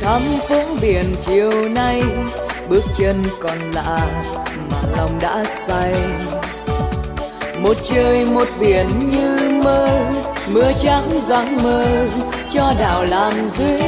thăm phố biển chiều nay, bước chân còn lạ mà lòng đã say. Một trời một biển như mơ, mưa trắng giăng mơ cho đảo làm duyên.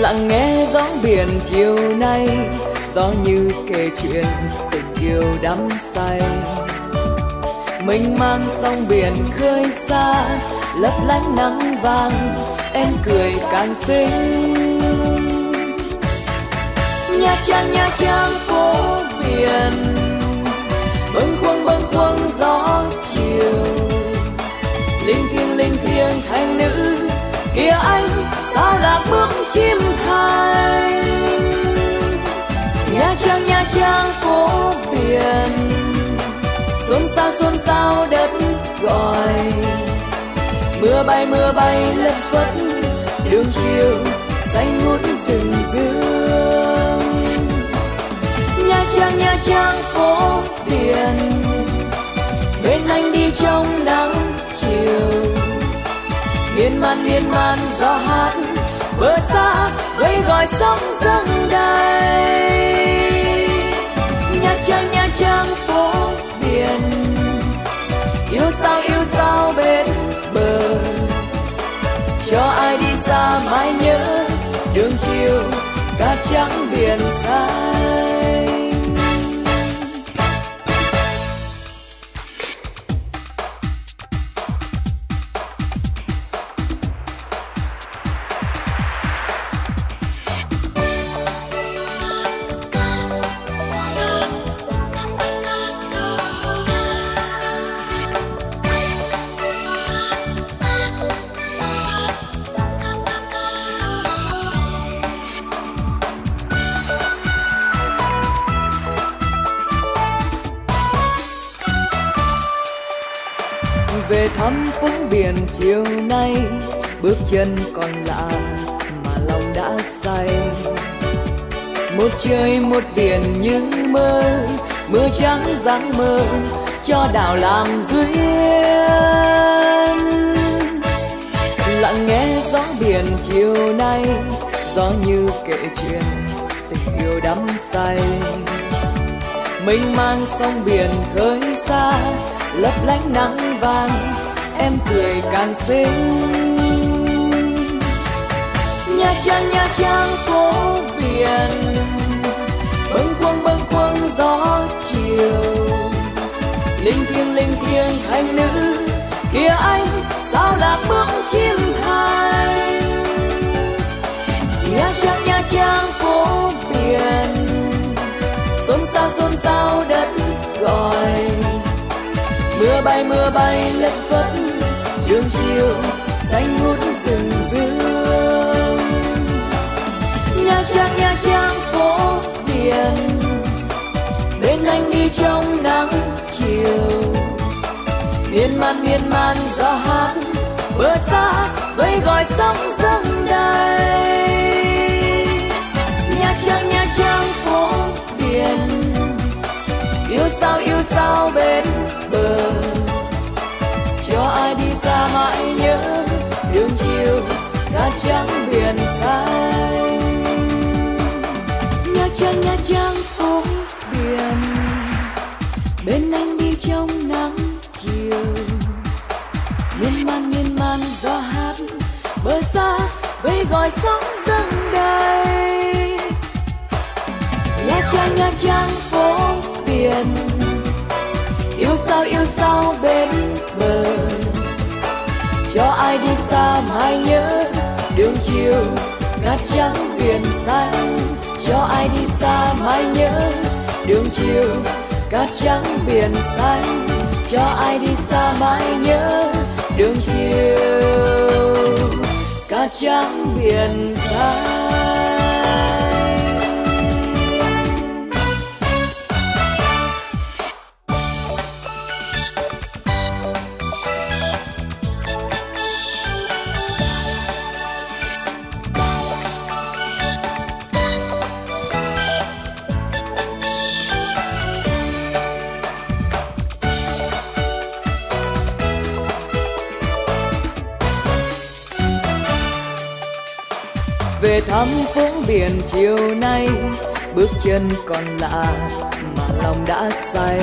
Lặng nghe gió biển chiều nay, gió như kể chuyện tình yêu đắm say. Mình mang sông biển khơi xa lấp lánh nắng vàng, em cười càng xinh. Nha trang nha trang phố biển, bâng khuâng bâng khuâng gió chiều. Linh thiêng linh thiêng thành nữ kia anh sao lạc bước chim thành nha trang nha trang phố biển xôn xao xôn xao đất gọi mưa bay mưa bay lất phất, đường chiều xanh ngút rừng dương. Nha trang nha trang phố biển, bên anh đi trong nắng chiều. Miên man miên man, gió hát, bờ xa vẫy gọi sóng dâng đầy nha trang nha trang phố biển, yêu sao yêu sao? Trắng biển xanh. Miền biển chiều nay, bước chân còn lạ mà lòng đã say. Một trời một biển như mơ, mưa trắng giăng mơ cho đào làm duyên. Lặng nghe gió biển chiều nay, gió như kể chuyện tình yêu đắm say. Mênh mang sông biển khơi xa, lấp lánh nắng vàng em cười càng xinh. Nha trang nha trang phố biển, bâng khuâng bâng khuâng gió chiều. Linh thiêng linh thiêng thành nữ kia anh, sao lạc bước chim thành nha trang nha trang phố biển, xôn xao xôn xao đất gọi mưa bay mưa bay lất phất đường chiều, xanh ngút rừng dương. Nha trang nha trang phố biển, bên anh đi trong nắng chiều. Miên man miên man, gió hát, bờ xa vây gọi sóng dâng đầy. Biển xanh. Nha trang nha trang phố biển. Bên anh đi trong nắng chiều. Miên man miên man, gió hát bờ xa vây gọi sóng dâng đầy. Nha trang nha trang phố biển. Yêu sao yêu sao bên bờ. Cho ai đi xa mãi nhớ đường chiều cát trắng biển xanh, cho ai đi xa mãi nhớ. Đường chiều cát trắng biển xanh, cho ai đi xa mãi nhớ. Đường chiều cát trắng biển xanh. Về thăm phố biển chiều nay, bước chân còn lạ mà lòng đã say.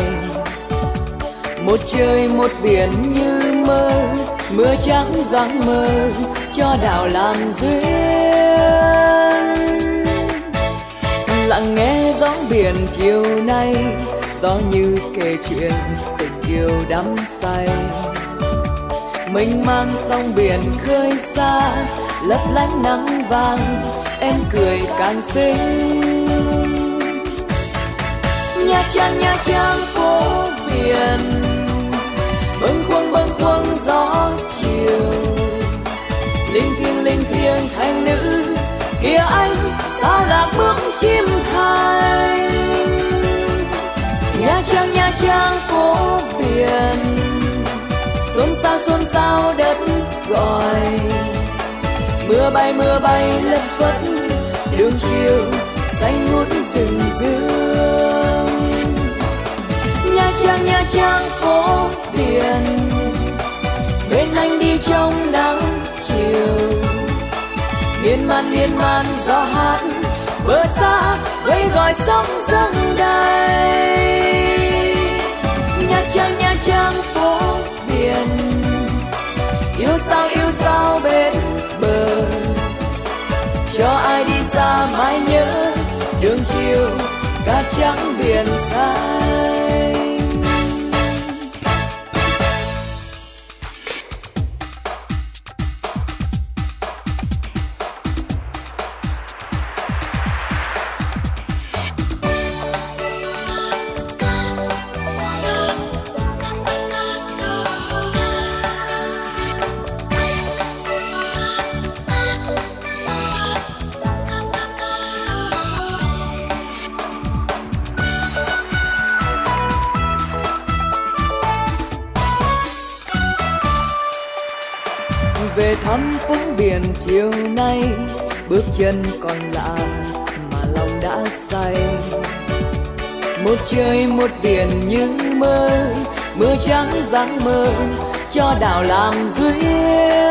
Một trời một biển như mơ, mưa trắng giăng mơ cho đảo làm duyên. Lặng nghe gió biển chiều nay, gió như kể chuyện tình yêu đắm say. Mình mang sóng biển khơi xa lấp lánh nắng vàng, em cười càng xinh. Nha trang nha trang phố biển, bâng khuâng bâng khuâng gió chiều. Linh thiêng linh thiêng thanh nữ kia anh sao lạc bước chim thành nha trang nha trang phố biển xôn xao xôn xao đất gọi mưa bay mưa bay, lất phất, đường chiều xanh ngút rừng dương. Nha trang nha trang phố biển, bên anh đi trong nắng chiều. Miên man miên man, gió hát, bờ xa vây gọi sóng dâng đầy nha trang nha trang cát trắng biển xanh chân còn lạ mà lòng đã say. Một trời, một biển như mơ, mưa trắng dáng mơ cho đào làm duyên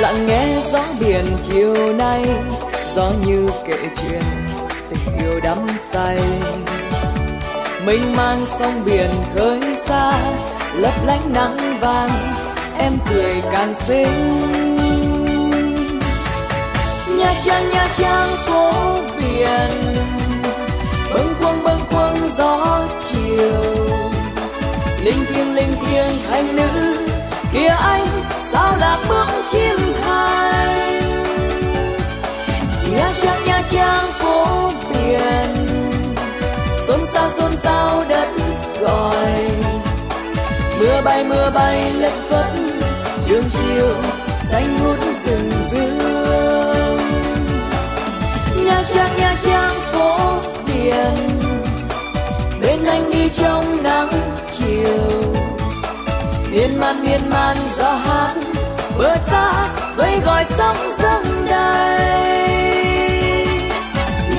lặng nghe gió biển chiều nay, gió như kể chuyện tình yêu đắm say. Mênh mang sông biển khơi xa, lấp lánh nắng vàng, em cười càng xinh nha trang nha trang phố biển. Bâng khuâng bâng khuâng gió chiều. Linh thiêng linh thiêng thanh nữ. Kia anh, sao lạc bước chim thành nha trang nha trang phố biển. Xôn xao xôn xao đất gọi. Mưa bay mưa bay lất phất, đường chiều trong nắng chiều. Miên man miên man, gió hát, bờ xa vây gọi sóng dâng đầy.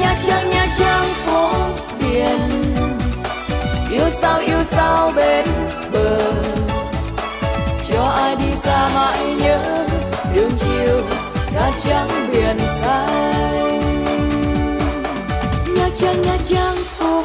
Nha trang nha trang phố biển, yêu sao yêu sao bên bờ. Cho ai đi xa mãi nhớ đường chiều cát trắng biển xanh. Nha trang nha trang phố